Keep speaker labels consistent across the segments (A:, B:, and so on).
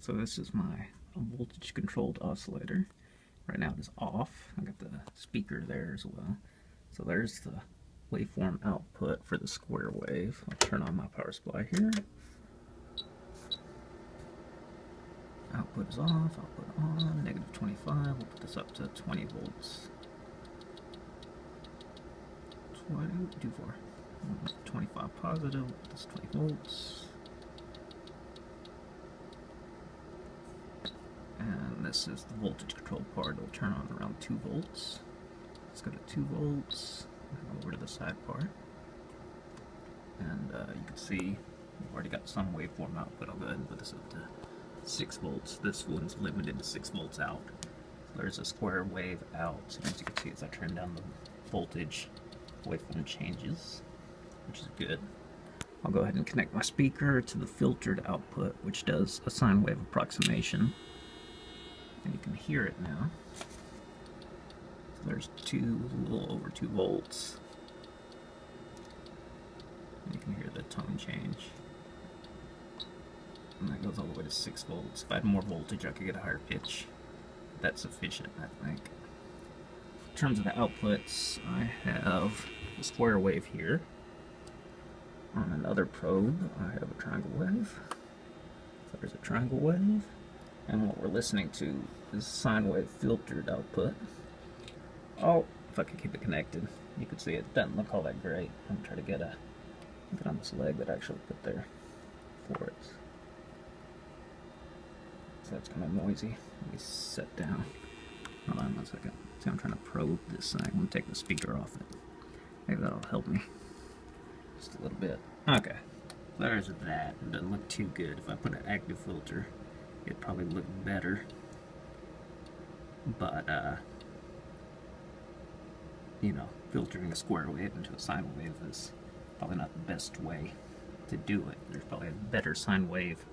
A: So this is my voltage controlled oscillator. Right now it is off. I got the speaker there as well. So there's the waveform output for the square wave. I'll turn on my power supply here. Output is off, output on, negative 25. We'll put this up to 20 volts. 20, do for 25 positive, this 20 volts. And this is the voltage control part. It'll turn on around 2 volts. Let's go to 2 volts, over to the side part. And uh, you can see we've already got some waveform output. I'll go ahead and put this up to 6 volts. This one's limited to 6 volts out. There's a square wave out. As you can see, as I turn down the voltage, waveform changes, which is good. I'll go ahead and connect my speaker to the filtered output, which does a sine wave approximation. And you can hear it now. So there's two, a little over two volts. And you can hear the tone change. And that goes all the way to 6 volts. If I had more voltage, I could get a higher pitch. That's sufficient, I think. In terms of the outputs, I have a square wave here. On another probe, I have a triangle wave. So there's a triangle wave. And what we're listening to is sine wave filtered output. Oh, if I could keep it connected, you can see it doesn't look all that great. I'm trying to get a get on this leg that I actually put there for it. So that's kind of noisy. Let me set down. Hold on one second. See, I'm trying to probe this thing. I'm gonna take the speaker off it. Maybe that'll help me. Just a little bit. Okay. There's that. It doesn't look too good. If I put an active filter, it'd probably look better. But, uh, you know, filtering a square wave into a sine wave is probably not the best way to do it. There's probably a better sine wave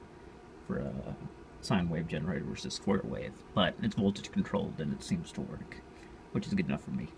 A: for a sine wave generator versus square wave, but it's voltage controlled and it seems to work, which is good enough for me.